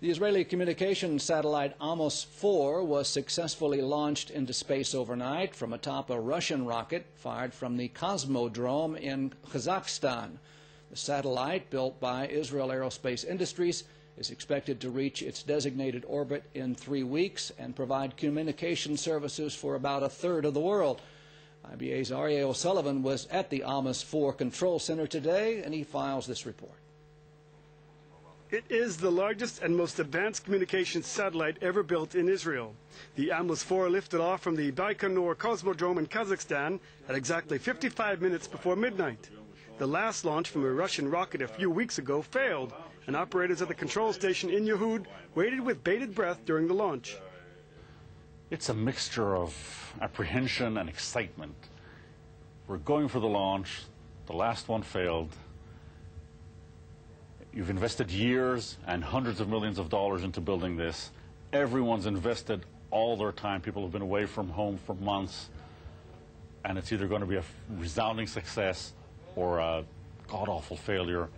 The Israeli communication satellite Amos 4 was successfully launched into space overnight from atop a Russian rocket fired from the Cosmodrome in Kazakhstan. The satellite, built by Israel Aerospace Industries, is expected to reach its designated orbit in three weeks and provide communication services for about a third of the world. IBA's Aryeh O'Sullivan was at the Amos 4 control center today, and he files this report. It is the largest and most advanced communications satellite ever built in Israel. The Amos 4 lifted off from the Baikonur Cosmodrome in Kazakhstan at exactly 55 minutes before midnight. The last launch from a Russian rocket a few weeks ago failed, and operators at the control station in Yehud waited with bated breath during the launch. It's a mixture of apprehension and excitement. We're going for the launch. The last one failed. You've invested years and hundreds of millions of dollars into building this. Everyone's invested all their time. People have been away from home for months. And it's either going to be a resounding success or a god-awful failure,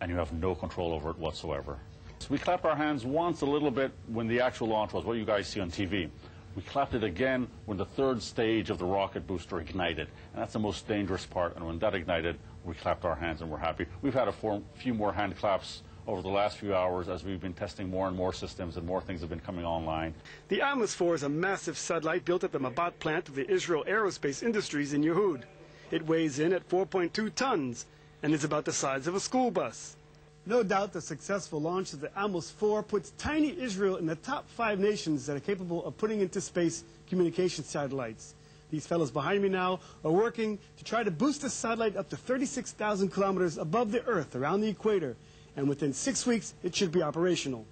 and you have no control over it whatsoever. So we clap our hands once a little bit when the actual launch was, what you guys see on TV. We clapped it again when the third stage of the rocket booster ignited. And that's the most dangerous part. And when that ignited, we clapped our hands and we're happy. We've had a few more hand claps over the last few hours as we've been testing more and more systems and more things have been coming online. The Amos 4 is a massive satellite built at the Mabat plant of the Israel Aerospace Industries in Yehud. It weighs in at 4.2 tons and is about the size of a school bus. No doubt the successful launch of the Amos 4 puts tiny Israel in the top five nations that are capable of putting into space communication satellites. These fellows behind me now are working to try to boost the satellite up to 36,000 kilometers above the Earth around the equator, and within six weeks it should be operational.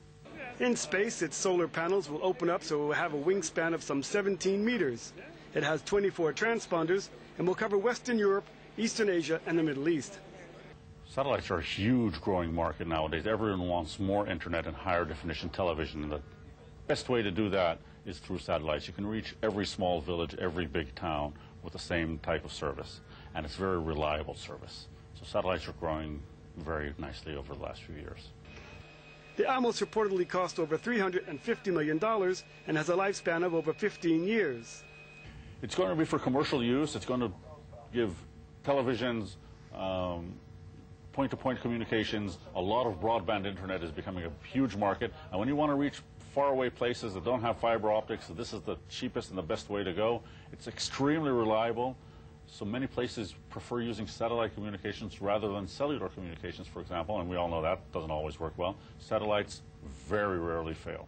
In space, its solar panels will open up so it will have a wingspan of some 17 meters. It has 24 transponders and will cover Western Europe, Eastern Asia, and the Middle East. Satellites are a huge growing market nowadays. Everyone wants more internet and higher definition television. And the best way to do that is through satellites. You can reach every small village, every big town with the same type of service. And it's very reliable service. So satellites are growing very nicely over the last few years. The Amos reportedly cost over $350 million and has a lifespan of over 15 years. It's going to be for commercial use. It's going to give televisions, um, point-to-point communications, a lot of broadband internet is becoming a huge market. And when you want to reach faraway places that don't have fiber optics, this is the cheapest and the best way to go. It's extremely reliable. So many places prefer using satellite communications rather than cellular communications, for example, and we all know that doesn't always work well. Satellites very rarely fail.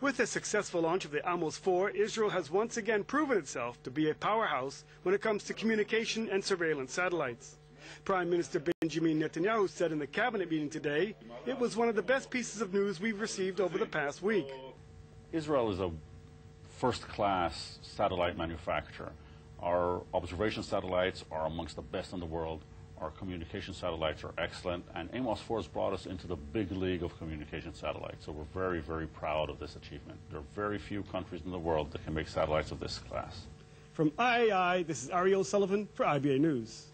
With the successful launch of the Amos 4, Israel has once again proven itself to be a powerhouse when it comes to communication and surveillance satellites. Prime Minister Benjamin Netanyahu said in the cabinet meeting today it was one of the best pieces of news we've received over the past week. Israel is a first-class satellite manufacturer. Our observation satellites are amongst the best in the world. Our communication satellites are excellent, and Amos 4 has brought us into the big league of communication satellites. So we're very, very proud of this achievement. There are very few countries in the world that can make satellites of this class. From IAI, this is Aryeh O'Sullivan for IBA News.